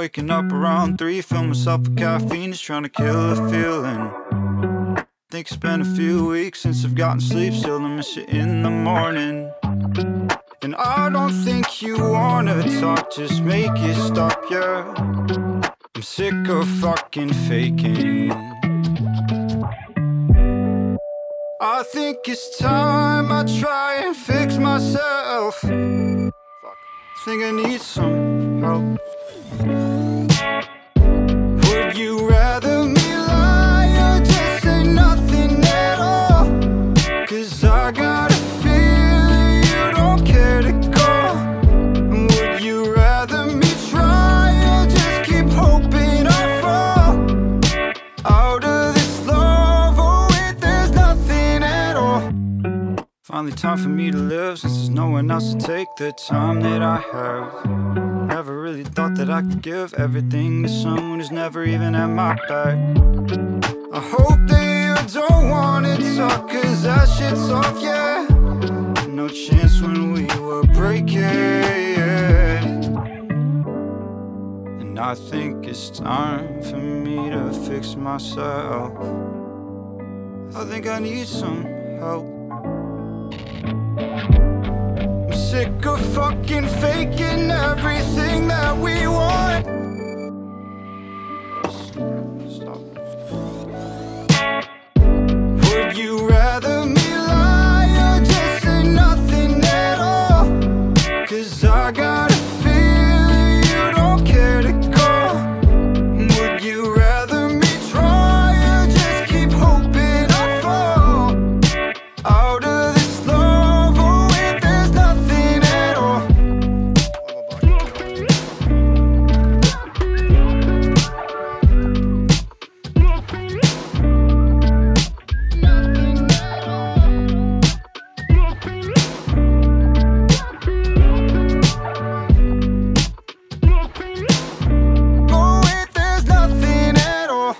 Waking up around three, fill myself with caffeine, just trying to kill the feeling. Think it's been a few weeks since I've gotten sleep, still I miss you in the morning. And I don't think you wanna talk, just make it stop, yeah. I'm sick of fucking faking. I think it's time I try and fix myself. Think I need some help. Would Finally, time for me to live since there's no one else to take the time that I have. Never really thought that I could give everything to someone who's never even at my back. I hope that you don't wanna talk, cause that shit's off, yeah. No chance when we were breaking. And I think it's time for me to fix myself. I think I need some help. sick of fucking faking everything that we want.